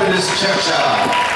Great Church. in this.